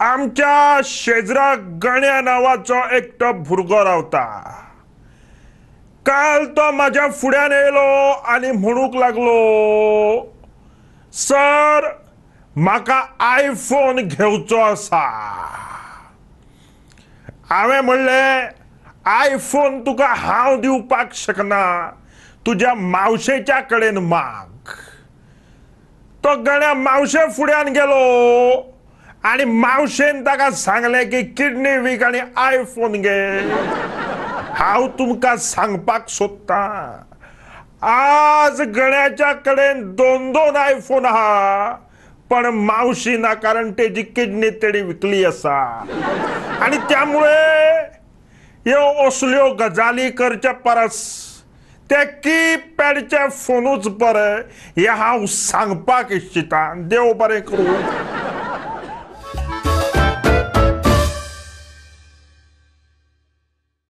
आमच्या शेजरा गण्या नावाचो एकटो भुरगो रावता. काल तो माझ्या फुड्यान येयलो आनी म्हणूंक लागलो सर म्हाका आयफोन घेवचो आसा. हांवें म्हणलें आयफोन तुका हांव दिवपाक शकना तुज्या मावशेच्या कडेन माग. तो गण्या मावशे फुड्यान गेलो आनी मावशेन ताका सांगलें की किडनी वीक आनी आयफोन घे. हांव तुमकां सांगपाक सोदतां. आज गण्याच्या कडेन दोन दोन आयफोन आहा पण मावशी ना कारण तेजी किडनी तेणी विकली आसा आणि त्यामुळे ह्यो असल्यो गजाली करच्या परस ते की पॅडचे फोनूच बरे हे हांव सांगपाक इच्छिता. देव बरें करूं.